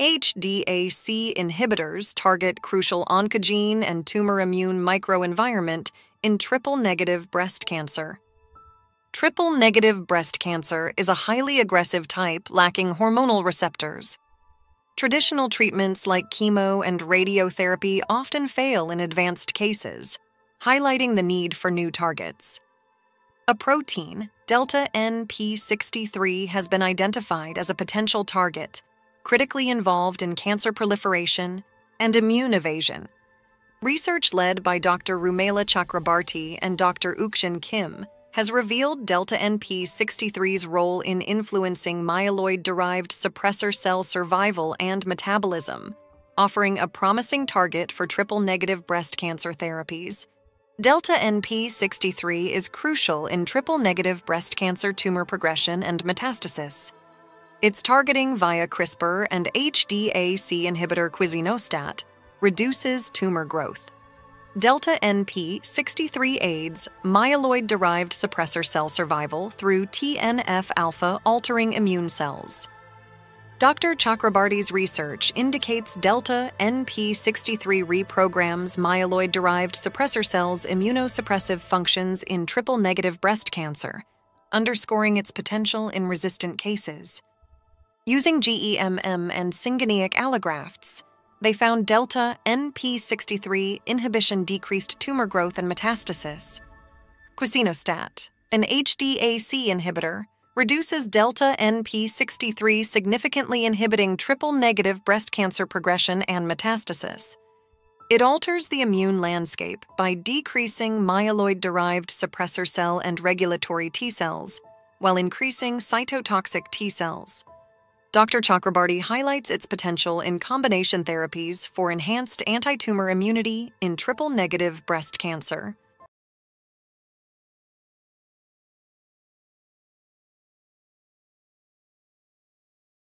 HDAC inhibitors target crucial oncogene and tumor immune microenvironment in triple negative breast cancer. Triple negative breast cancer is a highly aggressive type lacking hormonal receptors. Traditional treatments like chemo and radiotherapy often fail in advanced cases, highlighting the need for new targets. A protein, delta NP63, has been identified as a potential target, critically involved in cancer proliferation and immune evasion. Research led by Dr. Rumela Chakrabarti and Dr. Ukshin Kim has revealed delta NP63's role in influencing myeloid derived suppressor cell survival and metabolism, offering a promising target for triple negative breast cancer therapies. Delta NP63 is crucial in triple negative breast cancer tumor progression and metastasis. Its targeting via CRISPR and HDAC inhibitor quisinostat reduces tumor growth. Delta NP63 aids myeloid derived suppressor cell survival through TNF alpha altering immune cells. Dr. Chakrabarti's research indicates delta NP63 reprograms myeloid derived suppressor cells' immunosuppressive functions in triple negative breast cancer, underscoring its potential in resistant cases. Using GEMM and syngeneic allografts, they found delta NP63 inhibition decreased tumor growth and metastasis. Quisinostat, an HDAC inhibitor, reduces delta NP63 significantly inhibiting triple negative breast cancer progression and metastasis. It alters the immune landscape by decreasing myeloid derived suppressor cell and regulatory T cells while increasing cytotoxic T cells. Dr. Chakrabarti highlights its potential in combination therapies for enhanced anti tumor immunity in triple negative breast cancer.